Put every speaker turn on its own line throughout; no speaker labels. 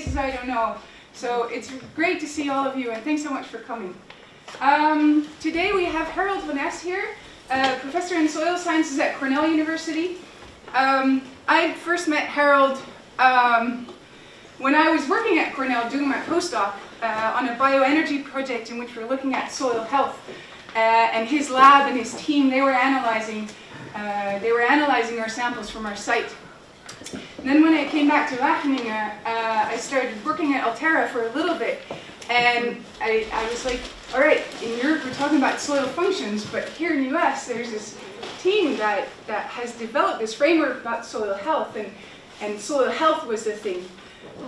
faces I don't know. So it's great to see all of you and thanks so much for coming. Um, today we have Harold van Es here, uh, professor in soil sciences at Cornell University. Um, I first met Harold um, when I was working at Cornell doing my postdoc uh, on a bioenergy project in which we were looking at soil health. Uh, and his lab and his team, they were analyzing, uh, they were analyzing our samples from our site. And then when I came back to Wageningen, uh, I started working at Alterra for a little bit. And I, I was like, all right, in Europe we're talking about soil functions, but here in the US there's this team that, that has developed this framework about soil health, and, and soil health was the thing.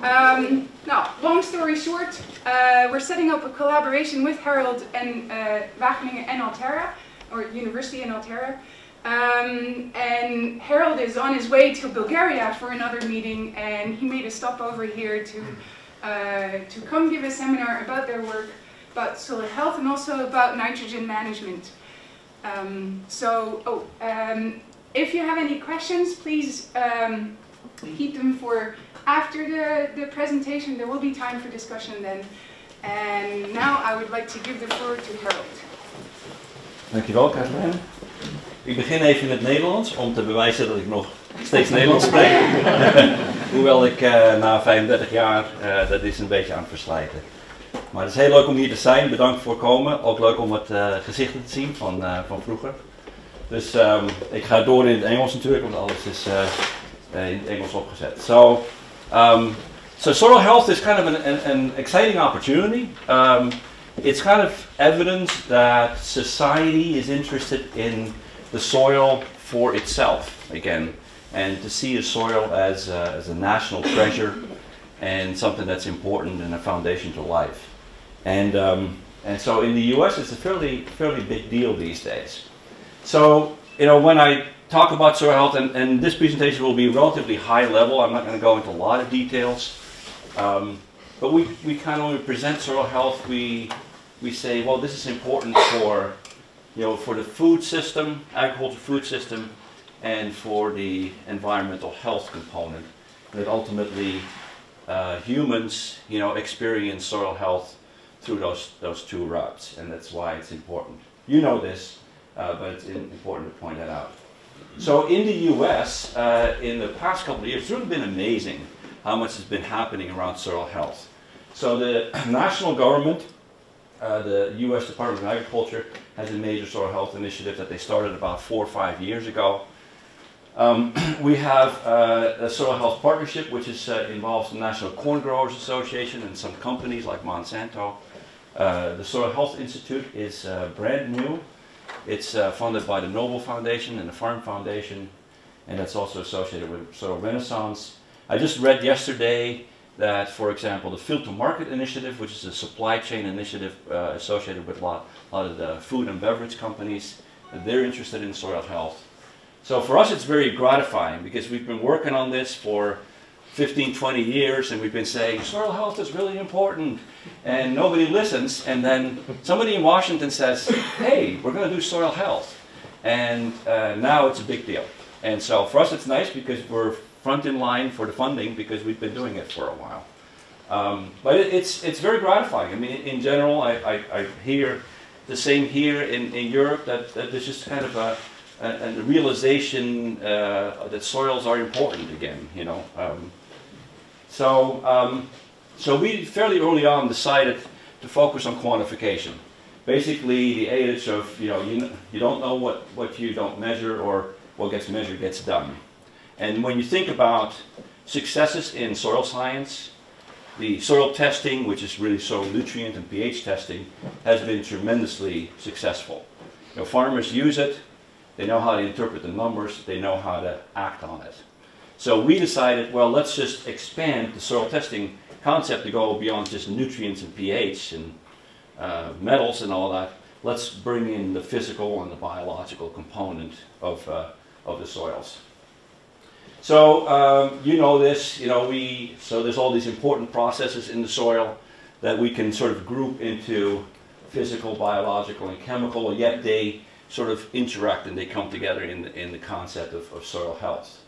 Um, now, long story short, uh, we're setting up a collaboration with Harold and uh, Wageningen and Alterra, or University and Alterra. Um, and Harold is on his way to Bulgaria for another meeting, and he made a stop over here to, uh, to come give a seminar about their work, about soil health, and also about nitrogen management. Um, so, oh, um, if you have any questions, please um, keep them for after the, the presentation. There will be time for discussion then. And now I would like to give the floor to Harold.
thank Dankjewel, Kathleen. Ik begin even in het Nederlands om te bewijzen dat ik nog steeds Nederlands spreek. Hoewel ik uh, na 35 jaar, uh, dat is een beetje aan het verslijten. Maar het is heel leuk om hier te zijn. Bedankt voor komen. Ook leuk om het uh, gezichten te zien van, van vroeger. Dus um, ik ga door in het Engels natuurlijk, want alles is in het Engels opgezet. So, um, so soil health is kind of an, an, exciting opportunity. Um, it's kind of evidence that society is interested in the soil for itself again, and to see the soil as a, as a national treasure and something that's important and a foundation to life. And, um, and so in the US, it's a fairly, fairly big deal these days. So, you know, when I talk about soil health, and, and this presentation will be relatively high level, I'm not going to go into a lot of details. Um, but we, we kind of, when we present soil health, we, we say, well, this is important for you know, for the food system, agriculture food system, and for the environmental health component. That ultimately uh, humans, you know, experience soil health through those, those two routes, and that's why it's important. You know this, uh, but it's important to point that out. So in the US, uh, in the past couple of years, it's really been amazing how much has been happening around soil health. So the national government uh, the U.S. Department of Agriculture has a major soil health initiative that they started about four or five years ago. Um, we have uh, a soil health partnership which is, uh, involves the National Corn Growers Association and some companies like Monsanto. Uh, the Soil Health Institute is uh, brand new. It's funded by the Noble Foundation and the Farm Foundation and that's also associated with Soil Renaissance. I just read yesterday that, for example, the Field to Market initiative, which is a supply chain initiative uh, associated with a lot, lot of the food and beverage companies, they're interested in soil health. So for us it's very gratifying because we've been working on this for 15, 20 years and we've been saying soil health is really important and nobody listens and then somebody in Washington says, hey, we're going to do soil health. And uh, now it's a big deal. And so for us it's nice because we're front in line for the funding because we've been doing it for a while. Um, but it, it's, it's very gratifying. I mean, in general, I, I, I hear the same here in, in Europe, that, that there's just kind of a, a, a realization uh, that soils are important again, you know. Um, so, um, so we fairly early on decided to focus on quantification. Basically, the adage of, you know, you, you don't know what, what you don't measure or what gets measured gets done. And when you think about successes in soil science, the soil testing, which is really soil nutrient and pH testing, has been tremendously successful. You know, farmers use it, they know how to interpret the numbers, they know how to act on it. So we decided, well, let's just expand the soil testing concept to go beyond just nutrients and pH and uh, metals and all that. Let's bring in the physical and the biological component of, uh, of the soils. So um, you know this, you know, we, so there's all these important processes in the soil that we can sort of group into physical, biological, and chemical, yet they, sort of interact and they come together in the, in the concept of, of soil health.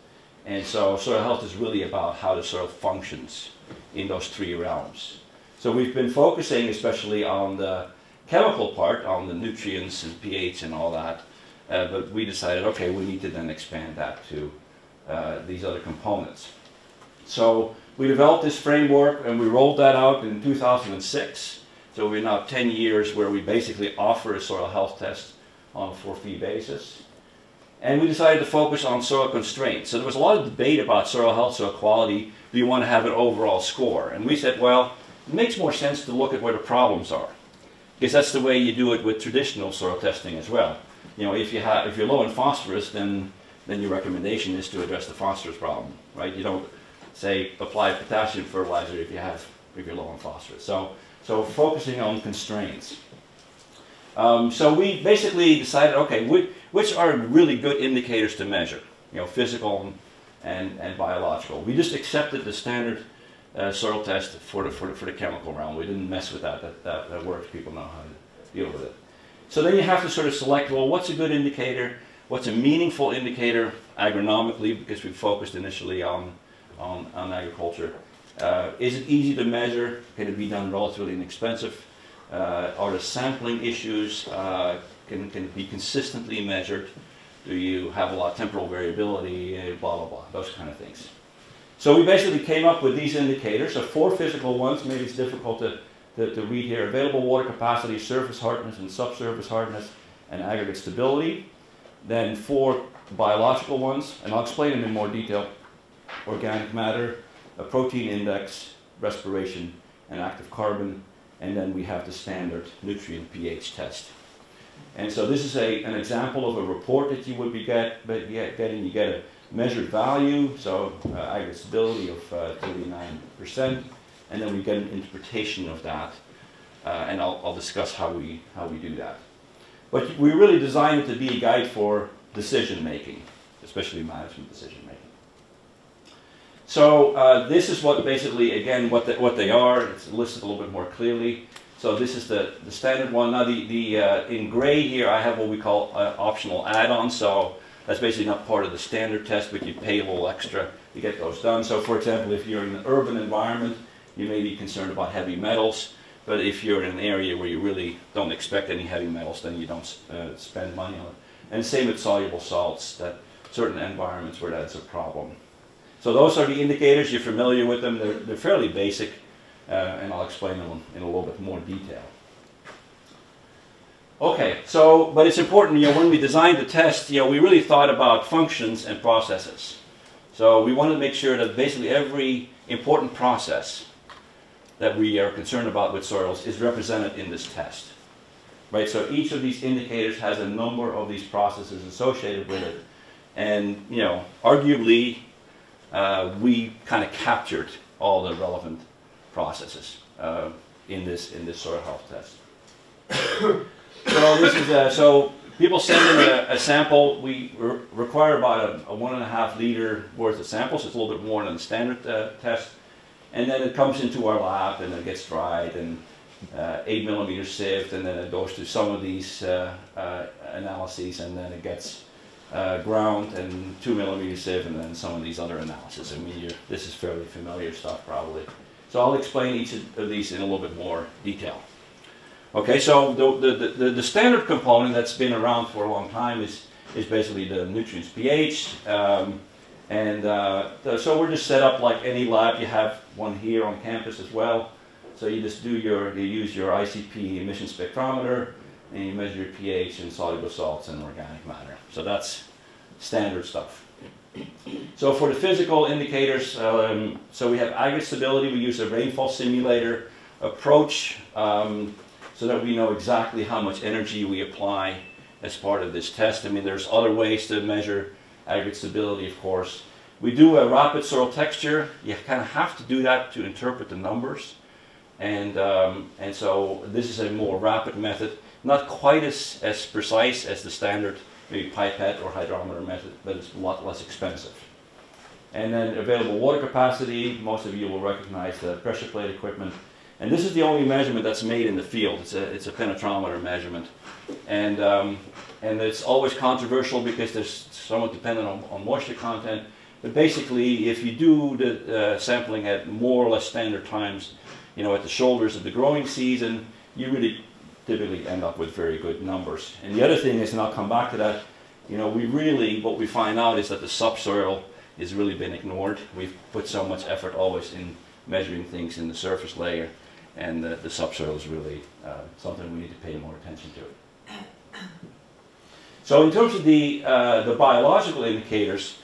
And so soil health is really about how the soil functions in those three realms. So we've been focusing especially on the chemical part, on the nutrients and pH and all that, uh, but we decided, okay, we need to then expand that to uh, these other components. So we developed this framework and we rolled that out in 2006. So we're now 10 years where we basically offer a soil health test on a for-fee basis. And we decided to focus on soil constraints. So there was a lot of debate about soil health, soil quality. Do you want to have an overall score? And we said, well, it makes more sense to look at where the problems are. Because that's the way you do it with traditional soil testing as well. You know, if, you have, if you're low in phosphorus, then, then your recommendation is to address the phosphorus problem, right? You don't say apply potassium fertilizer if you have if you're low on phosphorus. So, so focusing on constraints. Um, so we basically decided, okay, which, which are really good indicators to measure? You know, physical and, and biological. We just accepted the standard uh, soil test for the, for, the, for the chemical realm. We didn't mess with that. That, that. that works. People know how to deal with it. So then you have to sort of select, well, what's a good indicator? What's a meaningful indicator agronomically, because we focused initially on, on, on agriculture. Uh, is it easy to measure? Can it be done relatively inexpensive? Uh, are the sampling issues, uh, can, can it be consistently measured? Do you have a lot of temporal variability, uh, blah, blah, blah, those kind of things. So we basically came up with these indicators, so four physical ones, maybe it's difficult to, to, to read here. Available water capacity, surface hardness and subsurface hardness, and aggregate stability. Then four biological ones, and I'll explain them in more detail. Organic matter, a protein index, respiration, and active carbon, and then we have the standard nutrient pH test. And so this is a, an example of a report that you would be get, but getting. You get a measured value, so uh, aggregate stability of uh, 39%, and then we get an interpretation of that, uh, and I'll, I'll, discuss how we, how we do that. But we really designed it to be a guide for decision making, especially management decision making. So uh, this is what basically, again, what, the, what they are. It's listed a little bit more clearly. So this is the, the standard one. Now the, the uh, in gray here I have what we call uh, optional add-ons. So that's basically not part of the standard test, but you pay a little extra to get those done. So for example, if you're in an urban environment, you may be concerned about heavy metals. But if you're in an area where you really don't expect any heavy metals, then you don't uh, spend money on it. And same with soluble salts, that certain environments where that's a problem. So those are the indicators, you're familiar with them, they're, they're fairly basic, uh, and I'll explain them in a little bit more detail. Okay, so, but it's important, you know, when we designed the test, you know, we really thought about functions and processes. So we wanted to make sure that basically every important process that we are concerned about with soils is represented in this test. Right, so each of these indicators has a number of these processes associated with it. And, you know, arguably, uh, we kind of captured all the relevant processes uh, in this in this soil health test. So this is a, so people send in a, a sample. We re require about a, a, one and a half liter worth of samples. It's a little bit more than the standard uh, test. And then it comes into our lab and it gets dried and uh, 8 millimeter sieved and then it goes to some of these uh, uh analyses and then it gets uh, ground and 2 millimeter sieve and then some of these other analyses. I mean, this is fairly familiar stuff probably. So I'll explain each of these in a little bit more detail. Okay, so the, the, the, the, standard component that's been around for a long time is, is basically the nutrients pH. Um, and uh, so we're just set up like any lab. You have one here on campus as well. So you just do your, you use your ICP emission spectrometer and you measure your pH and soluble salts and organic matter. So that's standard stuff. So for the physical indicators, um, so we have aggregate stability. We use a rainfall simulator approach. Um, so that we know exactly how much energy we apply as part of this test. I mean, there's other ways to measure aggregate stability, of course. We do a rapid soil texture. You kind of have to do that to interpret the numbers. And, um, and so this is a more rapid method, not quite as, as precise as the standard maybe pipette or hydrometer method, but it's a lot less expensive. And then available water capacity, most of you will recognize the pressure plate equipment. And this is the only measurement that's made in the field. It's a, it's a penetrometer measurement. And um, and it's always controversial because there's somewhat dependent on, on moisture content. But basically, if you do the uh, sampling at more or less standard times, you know, at the shoulders of the growing season, you really typically end up with very good numbers. And the other thing is, and I'll come back to that, you know, we really, what we find out is that the subsoil has really been ignored. We've put so much effort always in measuring things in the surface layer, and the, the subsoil is really uh, something we need to pay more attention to. So in terms of the, uh, the biological indicators,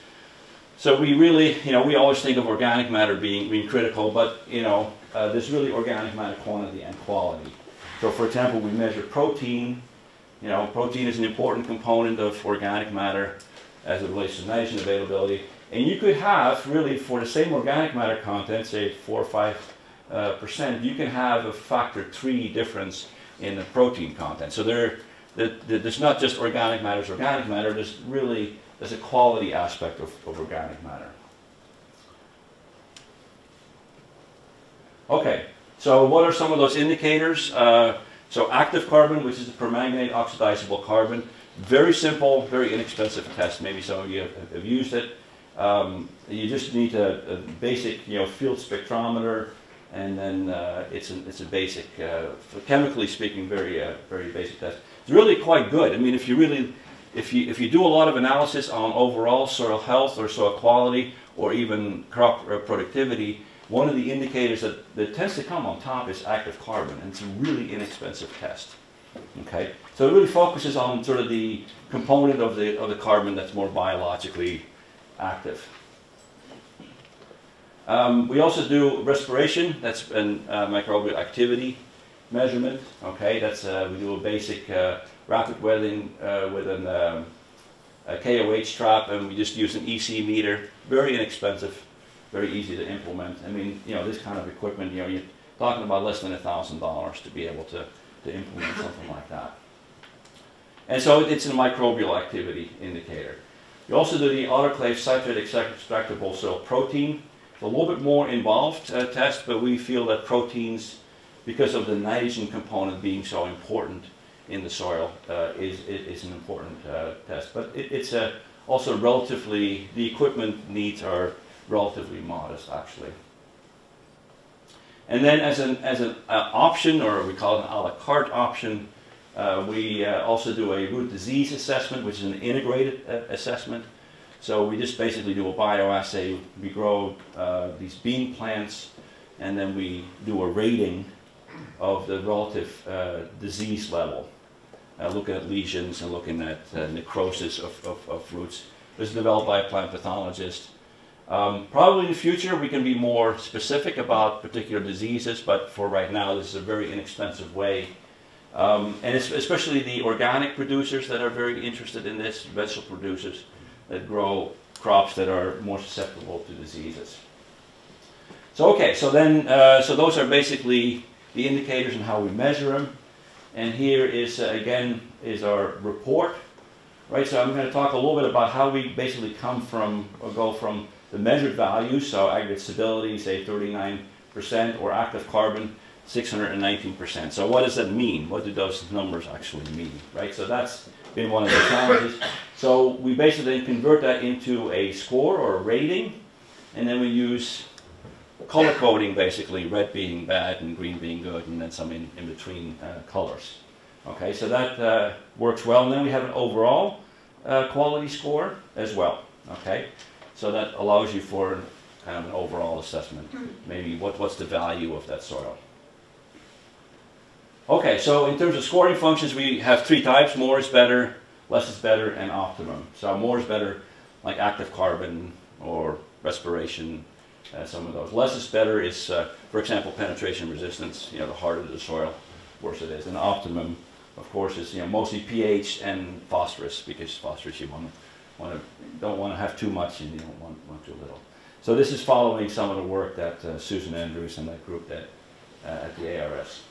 so we really, you know, we always think of organic matter being, being critical, but, you know, uh, there's really organic matter quantity and quality. So for example, we measure protein. You know, protein is an important component of organic matter as it relates to nitrogen availability. And you could have really for the same organic matter content, say four or five uh, percent, you can have a factor three difference in the protein content. So there, the, the, there's not just organic matter is organic matter, there's really there's a quality aspect of, of organic matter. Okay, so what are some of those indicators? Uh, so active carbon, which is the permanganate oxidizable carbon, very simple, very inexpensive test. Maybe some of you have, have used it. Um, you just need a, a, basic, you know, field spectrometer, and then uh, it's, a, it's a basic, uh, chemically speaking, very, uh, very basic test. It's really quite good. I mean, if you really, if you, if you do a lot of analysis on overall soil health or soil quality or even crop uh, productivity, one of the indicators that, that tends to come on top is active carbon, and it's a really inexpensive test. Okay, so it really focuses on sort of the component of the of the carbon that's more biologically active. Um, we also do respiration. That's an uh, microbial activity measurement. Okay, that's uh, we do a basic uh, rapid welding uh, with an, um, a KOH trap, and we just use an EC meter. Very inexpensive, very easy to implement. I mean, you know, this kind of equipment, you know, you're talking about less than a thousand dollars to be able to to implement something like that. And so it's a microbial activity indicator. You also do the autoclave citrate extractable soil protein. It's a little bit more involved uh, test, but we feel that proteins, because of the nitrogen component being so important in the soil, uh, is, is an important uh, test. But it, it's a, also relatively, the equipment needs are relatively modest actually. And then as an, as an uh, option, or we call it an a la carte option, uh, we uh, also do a root disease assessment, which is an integrated uh, assessment. So we just basically do a bioassay. We grow these bean plants, and then we do a rating of the relative uh, disease level, looking at lesions and looking at necrosis of, of, of roots. This is developed by a plant pathologist. Um, probably in the future we can be more specific about particular diseases, but for right now this is a very inexpensive way um, and especially the organic producers that are very interested in this, vegetable producers that grow crops that are more susceptible to diseases. So okay, so then, uh, so those are basically the indicators and how we measure them. And here is, uh, again, is our report. Right, so I'm going to talk a little bit about how we basically come from, or go from the measured values, so aggregate stability, say 39%, or active carbon, 619%. So what does that mean? What do those numbers actually mean, right? So that's been one of the challenges. So we basically convert that into a score or a rating, and then we use color coding basically, red being bad and green being good, and then some in, in between uh, colors. Okay, so that uh, works well. And then we have an overall uh, quality score as well. Okay, so that allows you for kind of an overall assessment. Maybe what, what's the value of that soil. Okay, so in terms of scoring functions, we have three types. More is better, less is better, and optimum. So more is better, like active carbon or respiration, uh, some of those. Less is better is, uh, for example, penetration resistance. You know, the harder the soil, worse it is. And optimum, of course, is you know mostly pH and phosphorus because phosphorus you want to want to don't want to have too much and you don't want, want too little. So this is following some of the work that uh, Susan Andrews and that group did uh, at the ARS.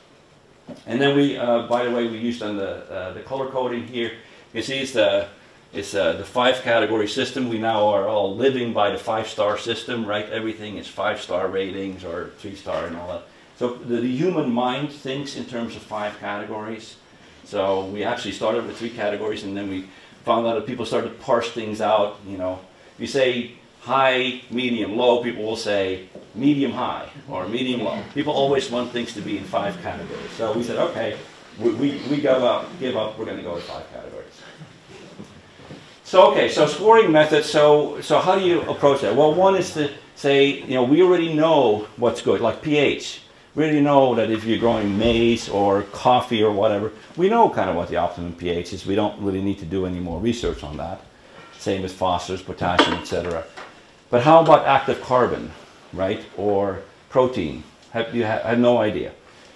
And then we, uh, by the way, we used on the, uh, the color coding here. You can see it's the, it's uh, the five category system. We now are all living by the five star system, right? Everything is five star ratings or three star and all that. So the, the human mind thinks in terms of five categories. So we actually started with three categories, and then we found out that people started to parse things out. You know, if you say high, medium, low, people will say medium high or medium low. People always want things to be in five categories. So we said, okay, we, we, we give up, give up, we're going to go with five categories. So okay, so scoring methods. So so how do you approach that? Well, one is to say, you know, we already know what's good, like pH. We already know that if you're growing maize or coffee or whatever, we know kind of what the optimum pH is. We don't really need to do any more research on that. Same with phosphorus, potassium, etc. But how about active carbon, right? Or protein? Have, you have, have no idea.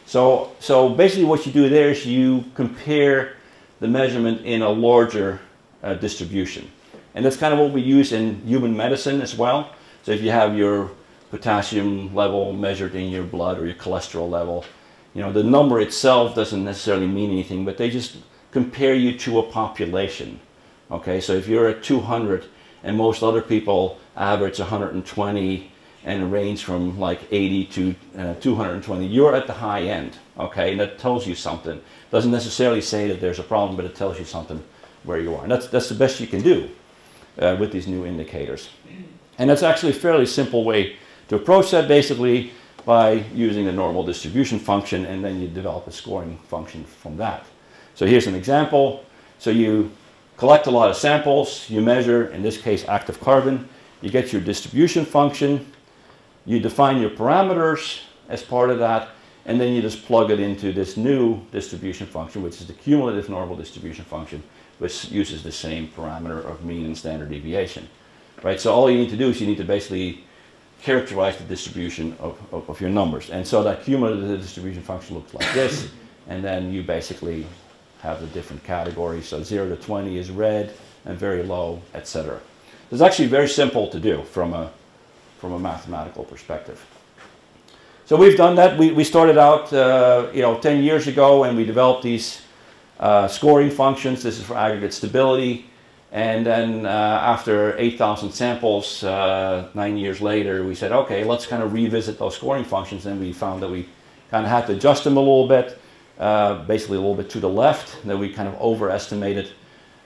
So, so basically what you do there is you compare the measurement in a larger uh, distribution. And that's kind of what we use in human medicine as well. So if you have your potassium level measured in your blood or your cholesterol level, you know, the number itself doesn't necessarily mean anything, but they just compare you to a population. Okay, so if you're at 200 and most other people average 120 and range from like 80 to uh, 220, you're at the high end. Okay, and that tells you something. Doesn't necessarily say that there's a problem, but it tells you something where you are. And that's, that's the best you can do uh, with these new indicators. And that's actually a fairly simple way to approach that basically by using the normal distribution function and then you develop a scoring function from that. So here's an example. So you collect a lot of samples, you measure, in this case, active carbon, you get your distribution function, you define your parameters as part of that, and then you just plug it into this new distribution function, which is the cumulative normal distribution function, which uses the same parameter of mean and standard deviation. Right? So all you need to do is you need to basically characterize the distribution of, of, of your numbers. And so that cumulative distribution function looks like this, and then you basically have the different categories. So 0 to 20 is red and very low, etc. It's actually very simple to do from a, from a mathematical perspective. So we've done that. We, we started out, uh, you know, 10 years ago, and we developed these uh, scoring functions. This is for aggregate stability. And then uh, after 8,000 samples, uh, nine years later, we said, okay, let's kind of revisit those scoring functions. And we found that we kind of had to adjust them a little bit, uh, basically a little bit to the left, that we kind of overestimated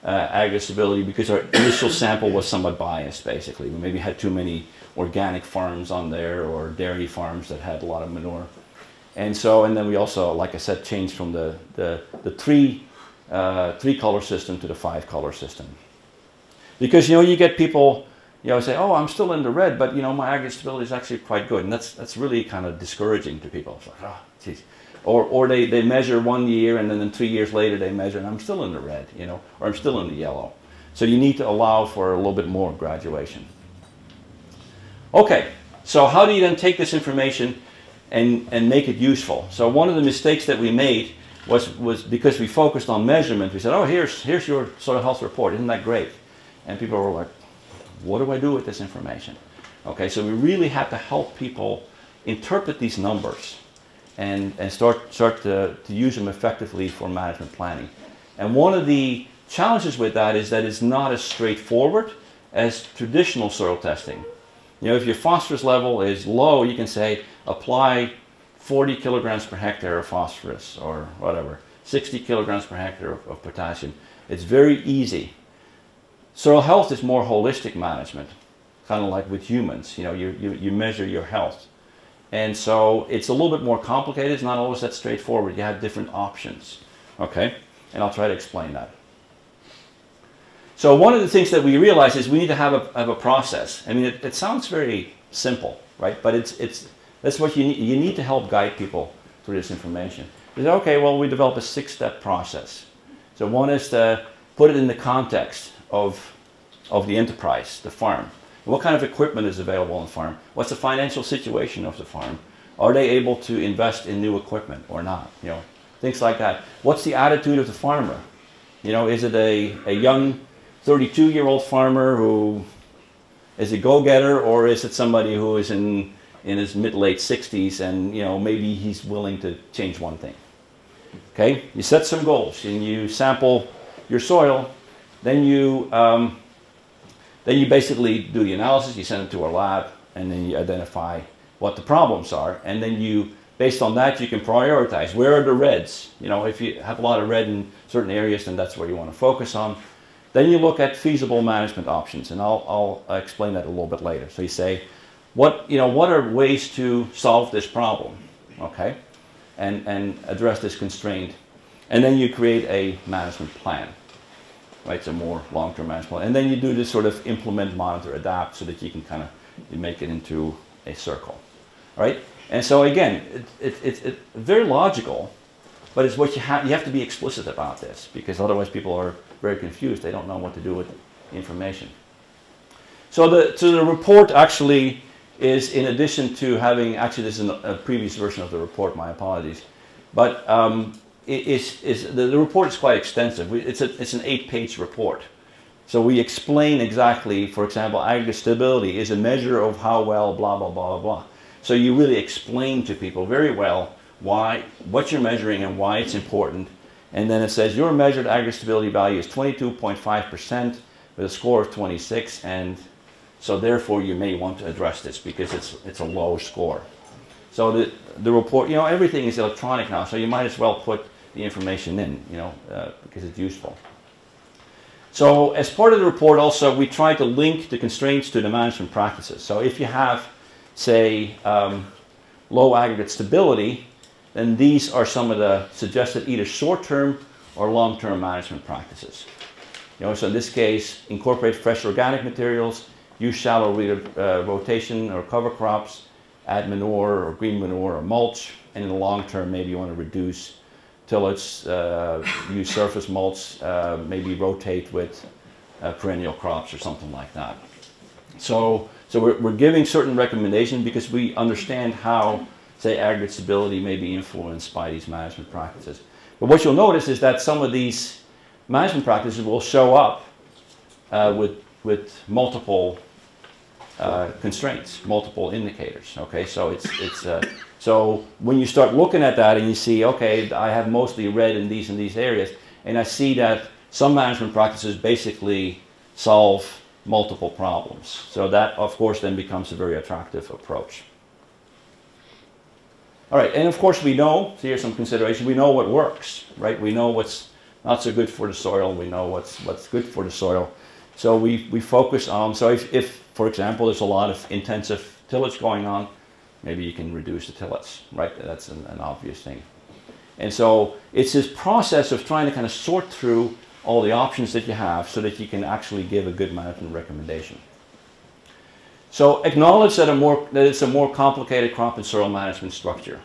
uh, aggregate stability because our initial sample was somewhat biased, basically. We maybe had too many organic farms on there or dairy farms that had a lot of manure. And so, and then we also, like I said, changed from the, the, the three uh, three color system to the five color system. Because you know you get people you know say oh I'm still in the red but you know my aggregate stability is actually quite good and that's that's really kind of discouraging to people. It's like oh geez. Or, or they, they measure one year and then three years later they measure and I'm still in the red, you know, or I'm still in the yellow. So you need to allow for a little bit more graduation. Okay, so how do you then take this information and, and make it useful? So one of the mistakes that we made was, was because we focused on measurement. We said, oh, here's, here's your soil health report. Isn't that great? And people were like, what do I do with this information? Okay, so we really had to help people interpret these numbers and, and start, start to, to use them effectively for management planning. And one of the challenges with that is that it's not as straightforward as traditional soil testing. You know, if your phosphorus level is low, you can say apply 40 kilograms per hectare of phosphorus or whatever, 60 kilograms per hectare of, of potassium. It's very easy. Soil health is more holistic management, kind of like with humans. You know, you, you, you measure your health. And so it's a little bit more complicated. It's not always that straightforward. You have different options. Okay? And I'll try to explain that. So one of the things that we realize is we need to have a, have a process. I mean, it, it sounds very simple, right? But it's, it's, that's what you need. You need to help guide people through this information. You say, okay, well, we develop a six-step process. So one is to put it in the context of, of the enterprise, the farm. What kind of equipment is available on the farm? What's the financial situation of the farm? Are they able to invest in new equipment or not? You know, things like that. What's the attitude of the farmer? You know, is it a, a young 32-year-old farmer who is a go-getter or is it somebody who is in in his mid late 60s and you know maybe he's willing to change one thing okay you set some goals and you sample your soil then you um, then you basically do the analysis you send it to our lab and then you identify what the problems are and then you based on that, you can prioritize. Where are the reds? You know, if you have a lot of red in certain areas, then that's where you want to focus on. Then you look at feasible management options, and I'll, I'll explain that a little bit later. So you say, what, you know, what are ways to solve this problem, okay, and, and address this constraint? And then you create a management plan, right? A more long-term management plan. And then you do this sort of implement, monitor, adapt, so that you can kind of make it into a circle, right? And so again, it's it, it, it, very logical, but it's what you have. You have to be explicit about this because otherwise people are very confused. They don't know what to do with information. So the so the report actually is in addition to having actually this is a previous version of the report. My apologies, but um, it is the, the report is quite extensive. It's a it's an eight-page report. So we explain exactly, for example, aggregate stability is a measure of how well blah blah blah blah. So you really explain to people very well why, what you're measuring and why it's important. And then it says your measured aggregate stability value is 22.5% with a score of 26 and so therefore you may want to address this because it's, it's a low score. So the, the report, you know, everything is electronic now, so you might as well put the information in, you know, uh, because it's useful. So as part of the report also, we try to link the constraints to the management practices. So if you have say, um, low aggregate stability, then these are some of the suggested either short-term or long-term management practices. You know, so in this case, incorporate fresh organic materials, use shallow uh, rotation or cover crops, add manure or green manure or mulch, and in the long term, maybe you want to reduce tillage, uh, use surface mulch, uh, maybe rotate with uh, perennial crops or something like that. So so we're, we're giving certain recommendations because we understand how, say, aggregate stability may be influenced by these management practices. But what you'll notice is that some of these management practices will show up uh, with, with multiple uh, constraints, multiple indicators. Okay, so it's, it's uh, so when you start looking at that and you see, okay, I have mostly red in these and these areas, and I see that some management practices basically solve multiple problems. So that, of course, then becomes a very attractive approach. All right, and of course we know, so here's some consideration, we know what works, right? We know what's not so good for the soil, we know what's, what's good for the soil. So we, we focus on, so if, if, for example, there's a lot of intensive tillage going on, maybe you can reduce the tillage, right? That's an, an obvious thing. And so it's this process of trying to kind of sort through all the options that you have so that you can actually give a good management recommendation. So acknowledge that, a more, that it's a more complicated crop and soil management structure.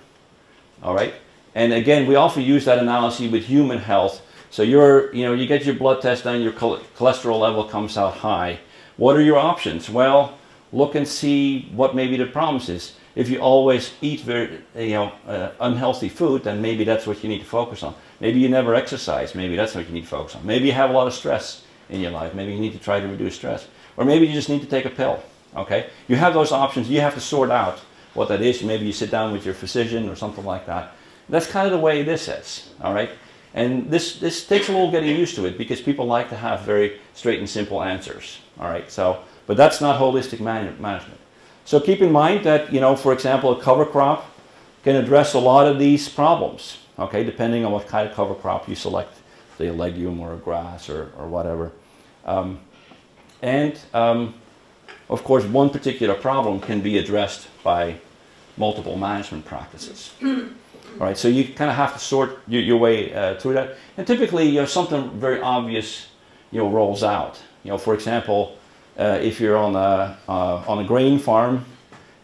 All right? And again, we often use that analogy with human health. So you're, you know, you get your blood test done, your cholesterol level comes out high. What are your options? Well, look and see what maybe the problem is. If you always eat very, you know, uh, unhealthy food, then maybe that's what you need to focus on. Maybe you never exercise. Maybe that's what you need to focus on. Maybe you have a lot of stress in your life. Maybe you need to try to reduce stress. Or maybe you just need to take a pill. Okay? You have those options. You have to sort out what that is. Maybe you sit down with your physician or something like that. That's kind of the way this is. All right? And this, this takes a little getting used to it because people like to have very straight and simple answers. All right? So, but that's not holistic man management. So keep in mind that, you know, for example, a cover crop can address a lot of these problems okay, depending on what kind of cover crop you select, say a legume or a grass or, or whatever. Um, and um, of course, one particular problem can be addressed by multiple management practices. Right, so you kind of have to sort your, your way uh, through that. And typically, you know, something very obvious, you know, rolls out. You know, for example, uh, if you're on a uh, on a grain farm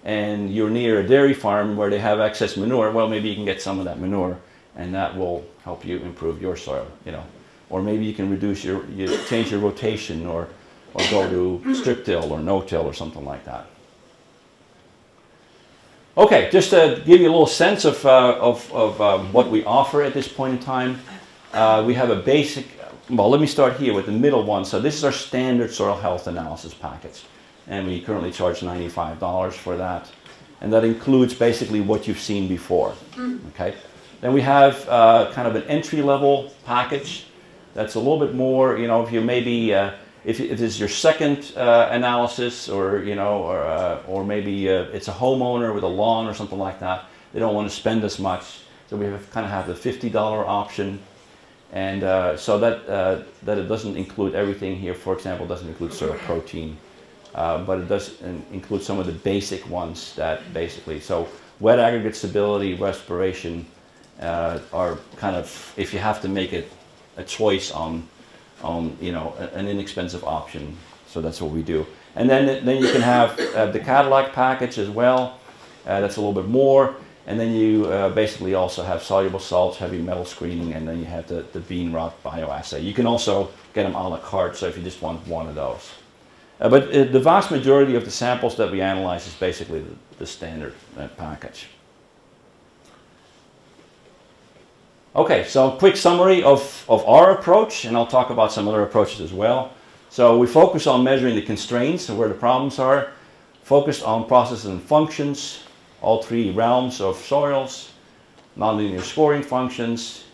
and you're near a dairy farm where they have excess manure, well, maybe you can get some of that manure and that will help you improve your soil, you know. Or maybe you can reduce your, you change your rotation or, or go to strip till or no till or something like that. Okay, just to give you a little sense of, uh, of, of um, what we offer at this point in time, uh, we have a basic, well, let me start here with the middle one. So this is our standard soil health analysis package. And we currently charge $95 for that. And that includes basically what you've seen before, okay? Then we have uh, kind of an entry level package that's a little bit more, you know, if you maybe, uh, if, if this is your second uh, analysis or, you know, or, uh, or maybe uh, it's a homeowner with a lawn or something like that, they don't want to spend as much. So we have kind of have the $50 option. And uh, so that, uh, that it doesn't include everything here, for example, doesn't include soil protein. Uh, but it does include some of the basic ones that basically, so wet aggregate stability, respiration uh, are kind of, if you have to make it a choice on, on you know, an inexpensive option. So that's what we do. And then, then you can have uh, the Cadillac package as well. Uh, that's a little bit more. And then you uh, basically also have soluble salts, heavy metal screening, and then you have the, the bean rot bioassay. You can also get them a la carte, so if you just want one of those. Uh, but uh, the vast majority of the samples that we analyze is basically the, the standard uh, package. Okay, so quick summary of, of our approach, and I'll talk about some other approaches as well. So we focus on measuring the constraints and where the problems are, focused on processes and functions, all three realms of soils, nonlinear scoring functions,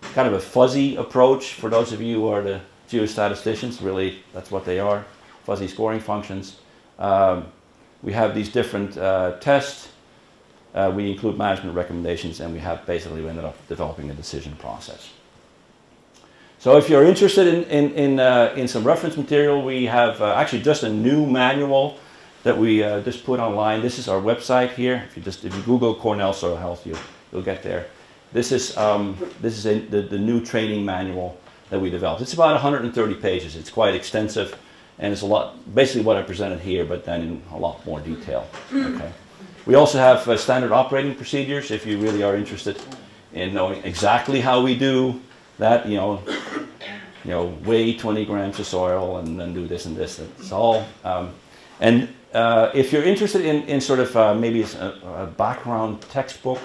kind of a fuzzy approach for those of you who are the geostatisticians, really that's what they are, fuzzy scoring functions. Um, we have these different uh, tests, uh, we include management recommendations, and we have basically we ended up developing a decision process. So if you're interested in, in, in, uh, in some reference material, we have uh, actually just a new manual that we uh, just put online. This is our website here. If you just if you Google Cornell Soil Health, you, you'll get there. This is, um, this is a, the, the new training manual that we developed. It's about 130 pages. It's quite extensive, and it's a lot, basically what I presented here, but then in a lot more detail. Okay. We also have uh, standard operating procedures if you really are interested in knowing exactly how we do that, you know, you know, weigh 20 grams of soil and then do this and this. It's all, um, and uh, if you're interested in, in sort of uh, maybe a, a, background textbook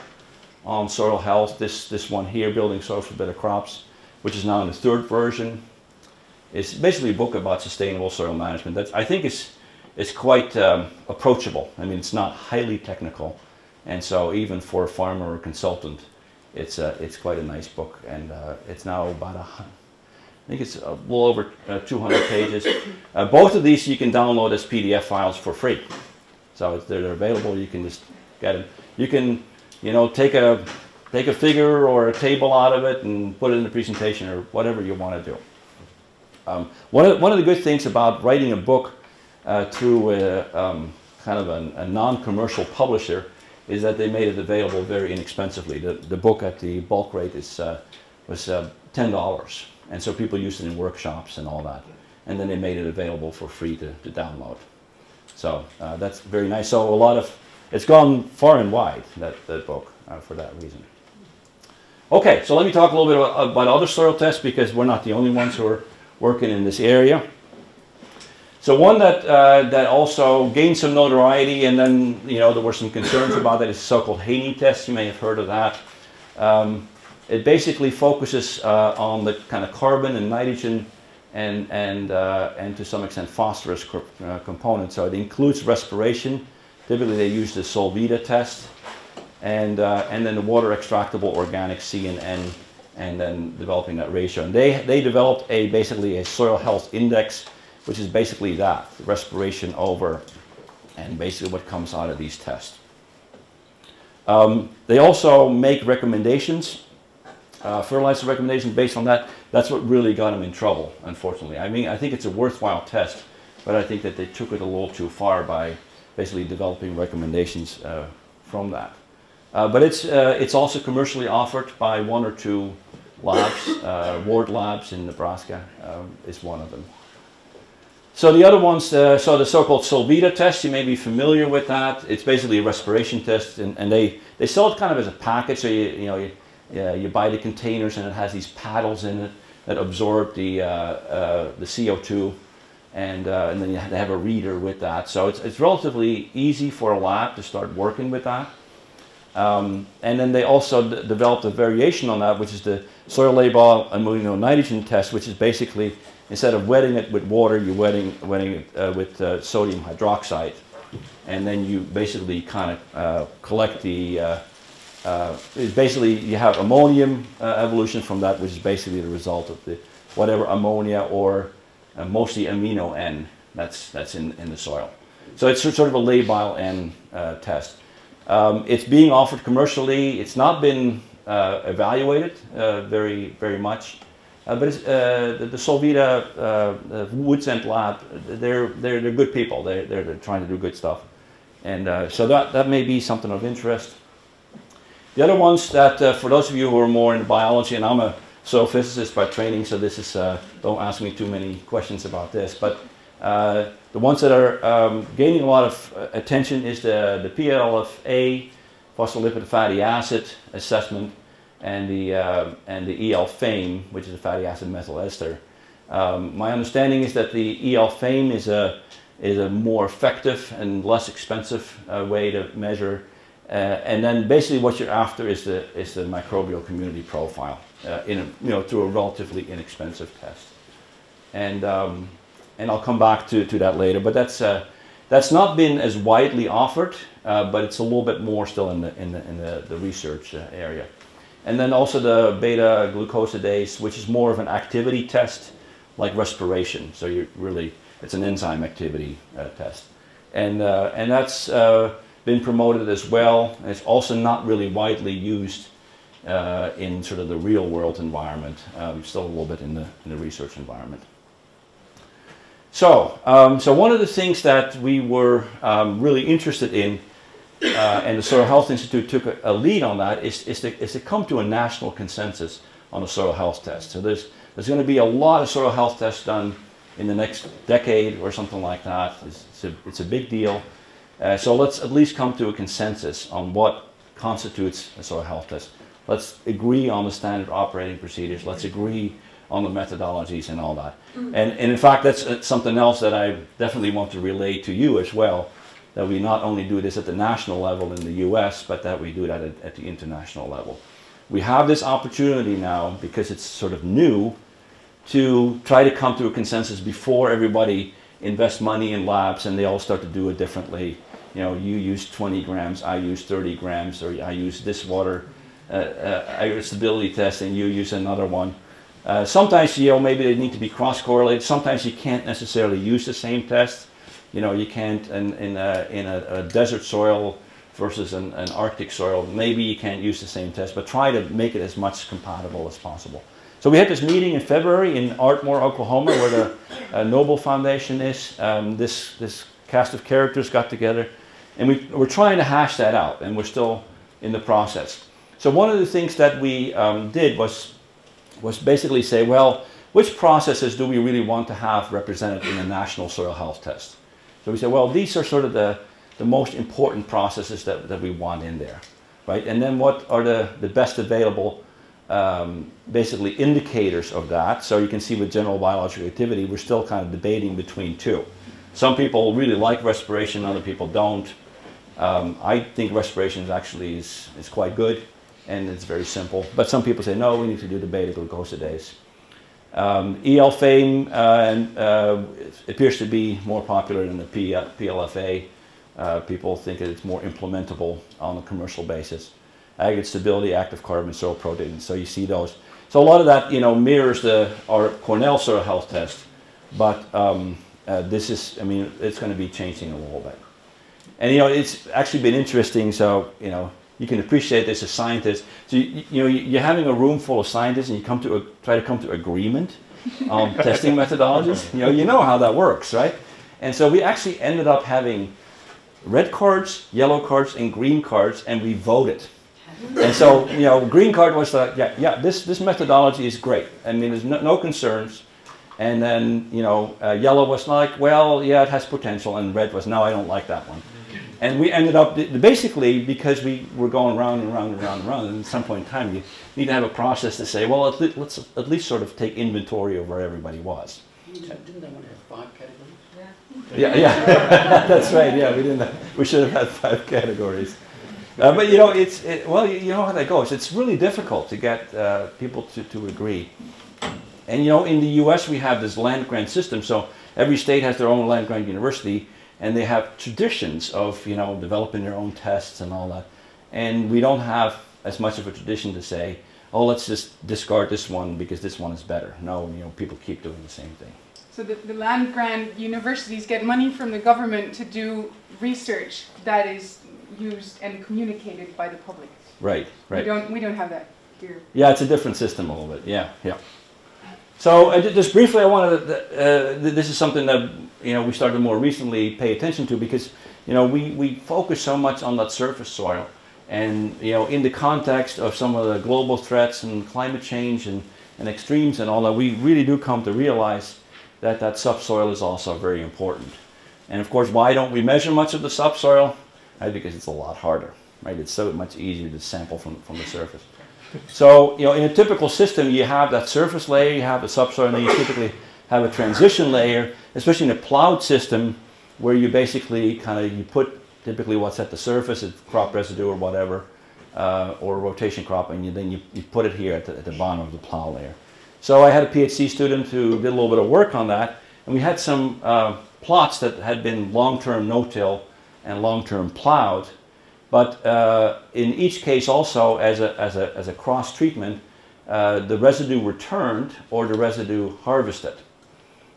on soil health, this, this one here, Building Soils for Better Crops, which is now in the third version, is basically a book about sustainable soil management. That I think is, is quite um, approachable. I mean, it's not highly technical. And so even for a farmer or a consultant, it's, uh, it's quite a nice book. And uh, it's now about a I think it's a little over uh, 200 pages. Uh, both of these you can download as PDF files for free. So they're available, you can just get them. You can, you know, take a, take a figure or a table out of it and put it in the presentation or whatever you want to do. Um, one, of, one of the good things about writing a book uh, through a, um, kind of a, a non-commercial publisher is that they made it available very inexpensively. The, the book at the bulk rate is, uh, was uh, $10. And so people used it in workshops and all that. And then they made it available for free to, to download. So uh, that's very nice. So a lot of, it's gone far and wide, that, that book, uh, for that reason. Okay, so let me talk a little bit about, about, other soil tests because we're not the only ones who are working in this area. So one that, uh, that also gained some notoriety and then, you know, there were some concerns about that is the so-called Haney test. You may have heard of that. Um, it basically focuses uh, on the kind of carbon and nitrogen and, and, uh, and to some extent phosphorus co uh, components. So it includes respiration. Typically they use the Solvita test and, uh, and then the water extractable organic C and N and then developing that ratio. And they, they developed a basically a soil health index which is basically that, respiration over and basically what comes out of these tests. Um, they also make recommendations uh, fertilizer recommendations based on that, that's what really got them in trouble, unfortunately. I mean, I think it's a worthwhile test, but I think that they took it a little too far by basically developing recommendations uh, from that. Uh, but it's, uh, it's also commercially offered by one or two labs. Uh, Ward Labs in Nebraska um, is one of them. So the other ones, uh, so the so-called Solvita test, you may be familiar with that. It's basically a respiration test, and, and they, they sell it kind of as a package. So you, you know, you, yeah, you buy the containers and it has these paddles in it that absorb the, uh, uh, the CO2 and, uh, and then you have have a reader with that. So it's, it's relatively easy for a lab to start working with that. Um, and then they also developed a variation on that, which is the soil labile amino nitrogen test, which is basically instead of wetting it with water, you're wetting, wetting it uh, with uh, sodium hydroxide. And then you basically kind of uh, collect the uh, basically you have ammonium uh, evolution from that, which is basically the result of the whatever ammonia or uh, mostly amino N that's that's in, in the soil. So it's sort of a labile N uh, test. Um, it's being offered commercially. It's not been uh, evaluated uh, very, very much. Uh, but uh, the, the Solvita uh, Woods End Lab, they're, they're, they're good people. They're, they're, they're trying to do good stuff. And uh, so that, that may be something of interest. The other ones that, uh, for those of you who are more in biology, and I'm a soil physicist by training, so this is, uh, don't ask me too many questions about this, but the ones that are um, gaining a lot of attention is the, the PLFA, phospholipid fatty acid assessment, and the, uh, and the EL-FAME, which is a fatty acid methyl ester. Um, my understanding is that the EL-FAME is a, is a more effective and less expensive uh, way to measure. Uh, and then basically what you're after is the, is the microbial community profile uh, in a, you know, through a relatively inexpensive test. And, um, and I'll come back to, to that later, but that's, uh, that's not been as widely offered, uh, but it's a little bit more still in the, in the, in the, the research area. And then also the beta glucosidase, which is more of an activity test like respiration. So you really, it's an enzyme activity uh, test. And, uh, and that's uh, been promoted as well. It's also not really widely used uh, in sort of the real world environment. Um, still a little bit in the, in the research environment. So, um, so one of the things that we were um, really interested in uh, and the Soil Health Institute took a, a, lead on that, is, is, to, is to come to a national consensus on a soil health test. So there's, there's going to be a lot of soil health tests done in the next decade or something like that. It's, it's, a, it's a big deal. Uh, so let's at least come to a consensus on what constitutes a soil health test. Let's agree on the standard operating procedures. Let's agree on the methodologies and all that. Mm -hmm. And, and in fact, that's uh, something else that I definitely want to relay to you as well that we not only do this at the national level in the US, but that we do that at, at, the international level. We have this opportunity now, because it's sort of new, to try to come to a consensus before everybody invests money in labs and they all start to do it differently. You know, you use 20 grams, I use 30 grams, or I use this water uh, uh, stability test and you use another one. Uh, sometimes, you know, maybe they need to be cross-correlated. Sometimes you can't necessarily use the same test. You know, you can't in, in, a, in a, a desert soil versus an, an, Arctic soil, maybe you can't use the same test, but try to make it as much compatible as possible. So we had this meeting in February in Ardmore, Oklahoma, where the uh, Noble Foundation is. Um, this, this cast of characters got together, and we, we're trying to hash that out, and we're still in the process. So one of the things that we um, did was, was basically say, well, which processes do we really want to have represented in a national soil health test? So we say, well, these are sort of the, the most important processes that, that we want in there, right? And then what are the, the best available, um, basically indicators of that? So you can see with general biological activity, we're still kind of debating between two. Some people really like respiration, other people don't. Um, I think respiration is actually is, is quite good and it's very simple. But some people say, no, we need to do the beta glucosidase. Um, EL-FAME uh, uh, appears to be more popular than the PLFA. Uh, people think that it's more implementable on a commercial basis. Aggregate stability, active carbon, soil protein. So you see those. So a lot of that, you know, mirrors the our Cornell soil health test, but um, uh, this is, I mean, it's going to be changing a little bit. And you know, it's actually been interesting. So you know, you can appreciate this as scientists. So you, you know, you're having a room full of scientists, and you come to a, try to come to agreement on testing methodologies. You know, you know how that works, right? And so we actually ended up having red cards, yellow cards, and green cards, and we voted. And so, you know, green card was like, yeah, yeah, this, this methodology is great. I mean, there's no, no concerns. And then, you know, uh, yellow was like, well, yeah, it has potential. And red was, no, I don't like that one. And we ended up, basically, because we were going round and round and round and round, and at some point in time, you need to have a process to say, well, at least, let's at least sort of take inventory of where everybody was.
Didn't they want to have five categories?
Yeah, yeah, yeah. that's right. Yeah, we didn't. Have, we should have had five categories. Uh, but you know, it's it, well, you, you, know how that goes. It's really difficult to get uh, people to, to agree. And you know, in the U.S., we have this land grant system, so every state has their own land grant university and they have traditions of you know developing their own tests and all that and we don't have as much of a tradition to say oh let's just discard this one because this one is better no you know people keep doing the same thing
so the, the land grant universities get money from the government to do research that is used and communicated by the public.
Right, right We
don't, we don't have that here.
Yeah, it's a different system a little bit. Yeah, yeah. So uh, just briefly, I wanted to, uh, this is something that you know we started more recently pay attention to because you know we, we focus so much on that surface soil, and you know in the context of some of the global threats and climate change and, and extremes and all that, we really do come to realize that that subsoil is also very important. And of course, why don't we measure much of the subsoil? Right, because it's a lot harder. Right, it's so much easier to sample from, from the surface. So, you know, in a typical system, you have that surface layer, you have the subsoil, and then you typically have a transition layer, especially in a plowed system, where you basically kind of you put typically what's at the surface, it's crop residue or whatever, uh, or rotation crop, and you, then you, you put it here at the, at the bottom of the plow layer. So I had a PhD student who did a little bit of work on that, and we had some uh, plots that had been long-term no-till and long-term plowed, but uh, in each case also as a, as a, as a cross treatment, uh, the residue returned or the residue harvested.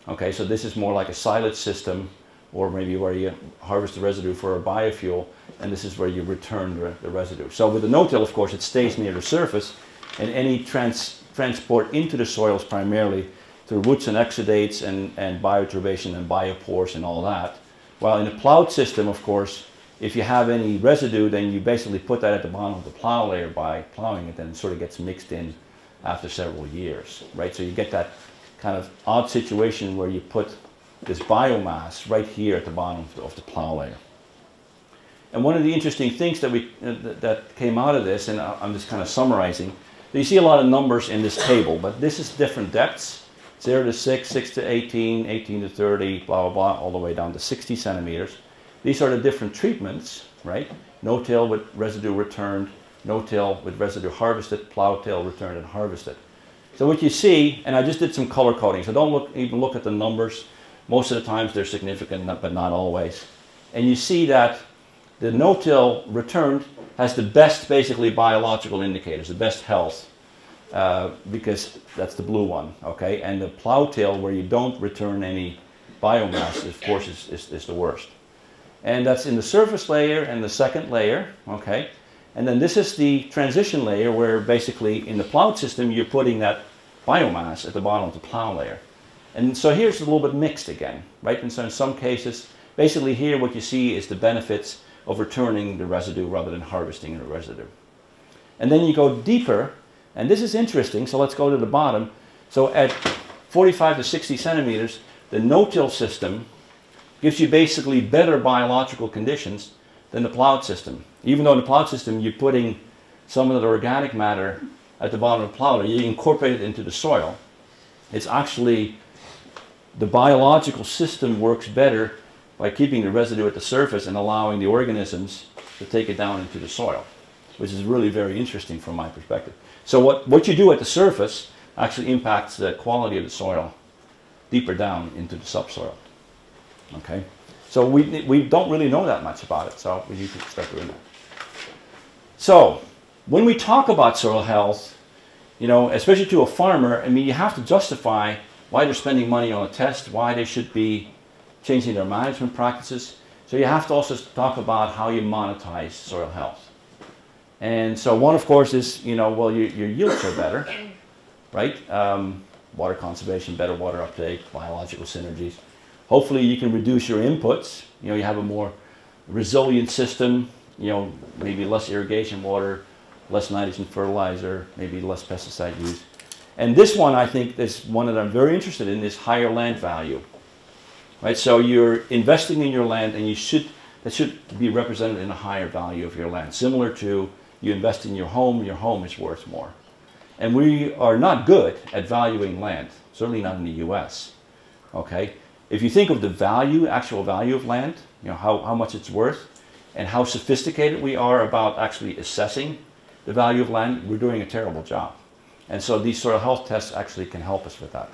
Okay, so this is more like a silage system or maybe where you harvest the residue for a biofuel and this is where you return the, the residue. So with the no-till, of course, it stays near the surface and any trans, transport into the soil is primarily through roots and exudates and, and bioturbation and biopores and all that. While in a plowed system, of course, if you have any residue, then you basically put that at the bottom of the plow layer by plowing it, and it sort of gets mixed in after several years, right? So you get that kind of odd situation where you put this biomass right here at the bottom of the, of the plow layer. And one of the interesting things that we uh, that came out of this, and I'm just kind of summarizing, you see a lot of numbers in this table, but this is different depths, 0 to 6, 6 to 18, 18 to 30, blah, blah, blah, all the way down to 60 centimeters. These are the different treatments, right? No-till with residue returned, no-till with residue harvested, plow-till returned and harvested. So what you see, and I just did some color coding, so don't look, even look at the numbers. Most of the times they're significant, but not always. And you see that the no-till returned has the best, basically, biological indicators, the best health, uh, because that's the blue one, okay? And the plow-till, where you don't return any biomass, of course, is, is, is the worst. And that's in the surface layer and the second layer, okay? And then this is the transition layer where basically in the plowed system you're putting that biomass at the bottom of the plow layer. And so here's a little bit mixed again, right? And so in some cases, basically here what you see is the benefits of returning the residue rather than harvesting the residue. And then you go deeper, and this is interesting, so let's go to the bottom. So at 45 to 60 centimeters, the no-till system gives you basically better biological conditions than the plowed system. Even though in the plowed system you're putting some of the organic matter at the bottom of the plow, you incorporate it into the soil. It's actually the biological system works better by keeping the residue at the surface and allowing the organisms to take it down into the soil, which is really very interesting from my perspective. So what, what you do at the surface actually impacts the quality of the soil deeper down into the subsoil. Okay? So we, we don't really know that much about it, so we need to start doing that. So, when we talk about soil health, you know, especially to a farmer, I mean, you have to justify why they're spending money on a test, why they should be changing their management practices. So you have to also talk about how you monetize soil health. And so one, of course, is, you know, well, your, your yields are better, right? Um, water conservation, better water uptake, biological synergies. Hopefully you can reduce your inputs. You know, you have a more resilient system, you know, maybe less irrigation water, less nitrogen fertilizer, maybe less pesticide use. And this one, I think, is one that I'm very interested in, is higher land value. Right, so you're investing in your land, and you should that should be represented in a higher value of your land, similar to you invest in your home. Your home is worth more, and we are not good at valuing land. Certainly not in the U.S. Okay, if you think of the value, actual value of land, you know how, how much it's worth, and how sophisticated we are about actually assessing the value of land, we're doing a terrible job. And so these soil health tests actually can help us with that.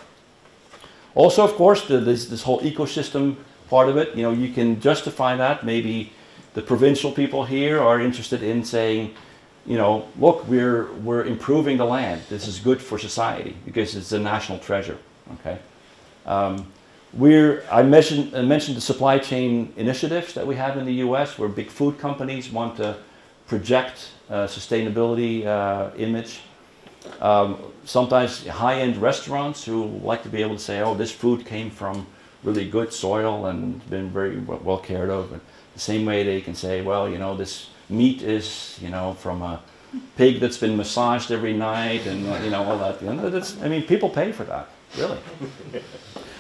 Also, of course, the, this, this whole ecosystem part of it, you know, you can justify that. Maybe the provincial people here are interested in saying, you know, look, we're, we're improving the land. This is good for society because it's a national treasure, okay? Um, we're, I mentioned, mentioned the supply chain initiatives that we have in the US where big food companies want to project uh, sustainability uh, image. Um, sometimes high-end restaurants who like to be able to say, oh, this food came from really good soil and been very well cared of. And the same way they can say, well, you know, this meat is, you know, from a pig that's been massaged every night and, you know, all that. You know, that's, I mean, people pay for that, really.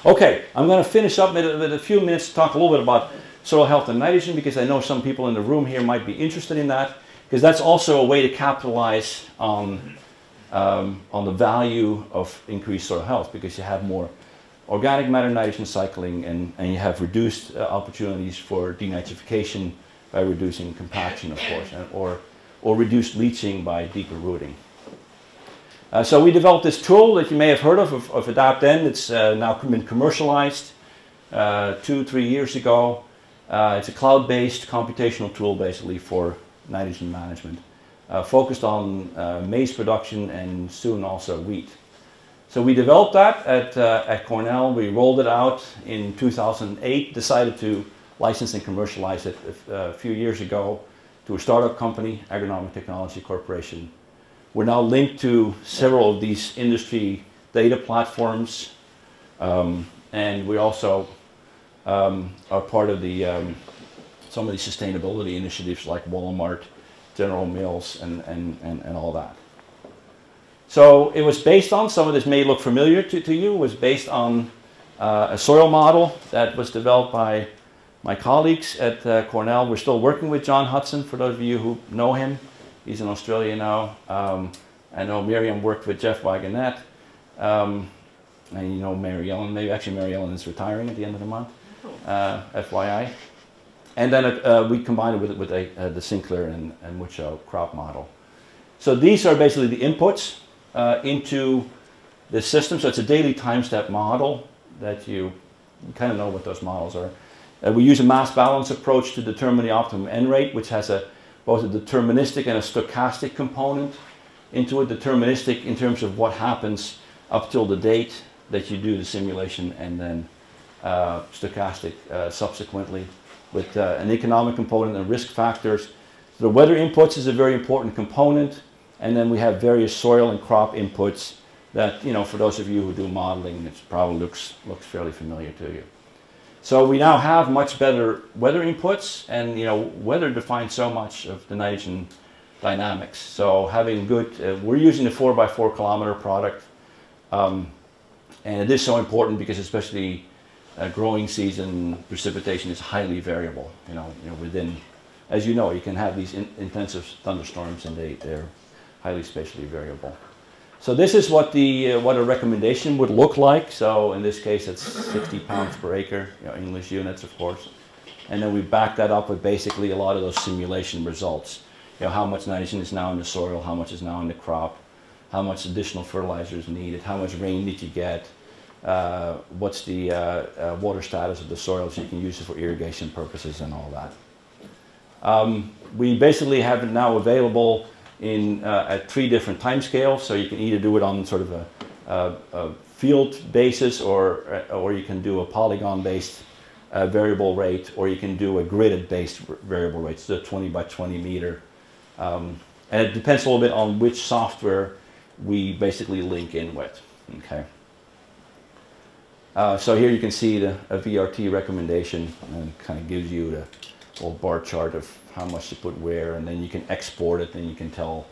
Okay, I'm going to finish up with, a few minutes to talk a little bit about soil health and nitrogen because I know some people in the room here might be interested in that because that's also a way to capitalize on, um, on the value of increased soil health because you have more organic matter nitrogen cycling and, and you have reduced uh, opportunities for denitrification by reducing compaction, of course, and, or, or reduced leaching by deeper rooting. Uh, so we developed this tool that you may have heard of, of, of Adapt-N. It's uh, now been commercialized uh, two, three years ago. Uh, it's a cloud-based computational tool basically for nitrogen management, uh, focused on uh, maize production and soon also wheat. So we developed that at, at Cornell. We rolled it out in 2008, decided to license and commercialize it a, a few years ago to a startup company, Agronomic Technology Corporation. We're now linked to several of these industry data platforms, um, and we also um, are part of the um, some of the sustainability initiatives like Walmart, General Mills, and, and, and, and, all that. So it was based on, some of this may look familiar to, to you, was based on uh, a soil model that was developed by my colleagues at uh, Cornell. We're still working with John Hutson, for those of you who know him. He's in Australia now. Um, I know Miriam worked with Jeff Wagenet. Um, and you know Mary Ellen, maybe actually Mary Ellen is retiring at the end of the month, uh, FYI. And then uh, we combined it with, with a, uh, the Sinclair and, and Muchow crop model. So these are basically the inputs uh, into the system. So it's a daily time step model that you, you kind of know what those models are. Uh, we use a mass balance approach to determine the optimum N rate, which has a both a deterministic and a stochastic component into it. Deterministic in terms of what happens up till the date that you do the simulation, and then uh, stochastic uh, subsequently with uh, an economic component and risk factors. So the weather inputs is a very important component, and then we have various soil and crop inputs that, you know, for those of you who do modeling, it probably looks, looks fairly familiar to you. So we now have much better weather inputs and you know weather defines so much of the nitrogen dynamics. So having good, uh, we're using the 4 by 4 kilometer product um, and it is so important because especially uh, growing season precipitation is highly variable. You know, you know within, as you know, you can have these in intensive thunderstorms and they, they're highly spatially variable. So this is what the uh, what a recommendation would look like. So in this case, it's 60 pounds per acre, you know, English units, of course. And then we back that up with basically a lot of those simulation results. You know, how much nitrogen is now in the soil, how much is now in the crop, how much additional fertilizer is needed, how much rain did you get, uh, what's the uh, uh, water status of the soil so you can use it for irrigation purposes and all that. Um, we basically have it now available in, uh, at three different time scales. So you can either do it on sort of a, a, a field basis or, uh, or you can do a polygon based uh, variable rate or you can do a gridded based variable rate, so 20 by 20 meter. Um, and it depends a little bit on which software we basically link in with. Okay. Uh, so here you can see the a VRT recommendation and kind of gives you the little bar chart of how much to put where, and then you can export it, and you can tell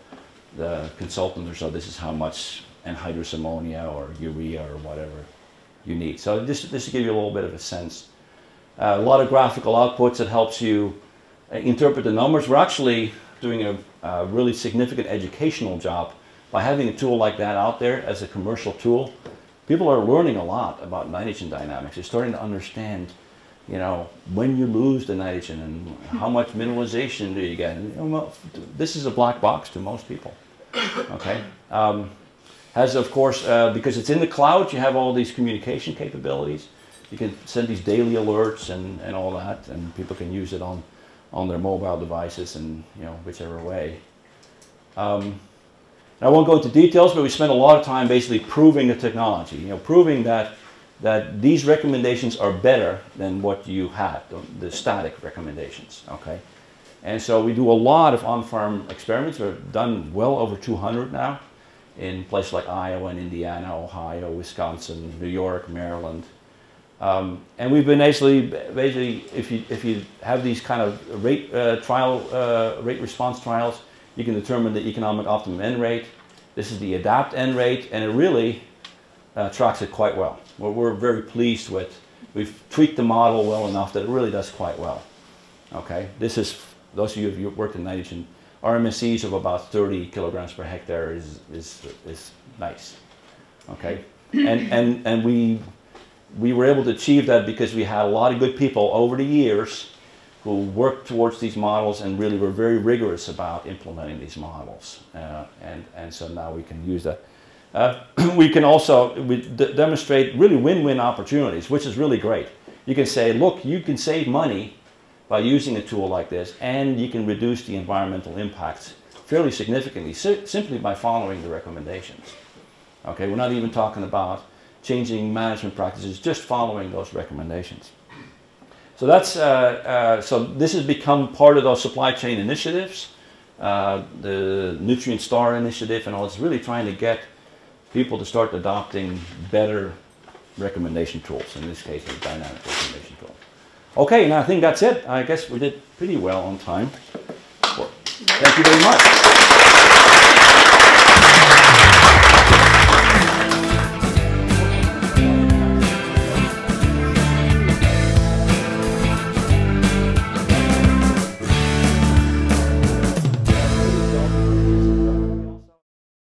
the consultant or so this is how much anhydrous ammonia or urea or whatever you need. So this, this will give you a little bit of a sense. Uh, a lot of graphical outputs that helps you uh, interpret the numbers. We're actually doing a, a really significant educational job by having a tool like that out there as a commercial tool. People are learning a lot about nitrogen dynamics. They're starting to understand you know, when you lose the nitrogen and how much mineralization do you get. And, you know, this is a black box to most people. Okay. Um, has of course uh, because it's in the cloud, you have all these communication capabilities. You can send these daily alerts and, and all that, and people can use it on on their mobile devices and you know whichever way. Um, I won't go into details, but we spent a lot of time basically proving the technology. You know, proving that that these recommendations are better than what you had, the, static recommendations, okay? And so we do a lot of on-farm experiments. We've done well over 200 now in places like Iowa and Indiana, Ohio, Wisconsin, New York, Maryland. Um, and we've been actually, basically, if you, if you have these kind of rate uh, trial, uh, rate response trials, you can determine the economic optimum N rate. This is the Adapt-N rate, and it really uh, tracks it quite well. What we're very pleased with. We've tweaked the model well enough that it really does quite well. Okay, this is, those of you who've worked in nitrogen, RMSEs of about 30 kilograms per hectare is, is, is nice. Okay, and, and, and we, we were able to achieve that because we had a lot of good people over the years who worked towards these models and really were very rigorous about implementing these models. Uh, and, and so now we can use that. Uh, we can also we demonstrate really win-win opportunities, which is really great. You can say, look, you can save money by using a tool like this, and you can reduce the environmental impacts fairly significantly si simply by following the recommendations. Okay, we're not even talking about changing management practices, just following those recommendations. So that's uh, uh, so this has become part of those supply chain initiatives, uh, the Nutrient Star initiative, and all. It's really trying to get people to start adopting better recommendation tools. In this case, a dynamic recommendation tool. Okay, and I think that's it. I guess we did pretty well on time. Thank you very much.